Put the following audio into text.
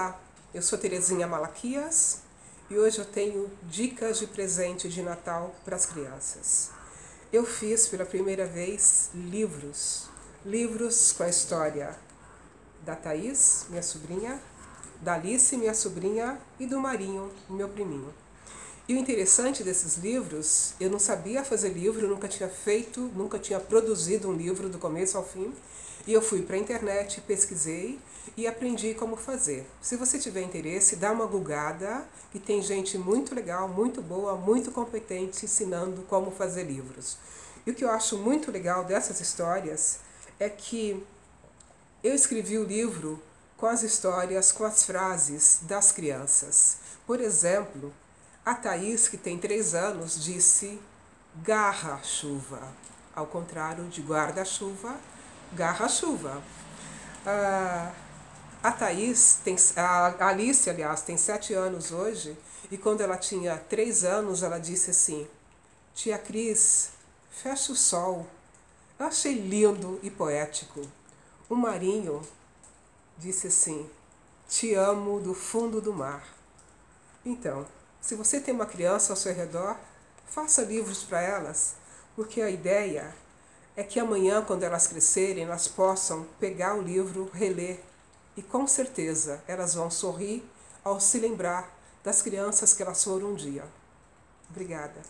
Olá, eu sou Terezinha Malaquias e hoje eu tenho dicas de presente de Natal para as crianças. Eu fiz pela primeira vez livros, livros com a história da Thaís, minha sobrinha, da Alice, minha sobrinha, e do Marinho, meu priminho. E o interessante desses livros, eu não sabia fazer livro, nunca tinha feito, nunca tinha produzido um livro do começo ao fim. E eu fui para a internet, pesquisei e aprendi como fazer. Se você tiver interesse, dá uma googada, que tem gente muito legal, muito boa, muito competente ensinando como fazer livros. E o que eu acho muito legal dessas histórias é que eu escrevi o livro com as histórias, com as frases das crianças. Por exemplo, a Thaís, que tem três anos, disse garra-chuva, ao contrário de guarda-chuva, garra-chuva. Ah, a Thaís, tem, a Alice, aliás, tem sete anos hoje, e quando ela tinha três anos, ela disse assim, Tia Cris, fecha o sol. Eu achei lindo e poético. O Marinho disse assim, te amo do fundo do mar. Então, se você tem uma criança ao seu redor, faça livros para elas, porque a ideia é que amanhã, quando elas crescerem, elas possam pegar o livro, reler e com certeza elas vão sorrir ao se lembrar das crianças que elas foram um dia. Obrigada.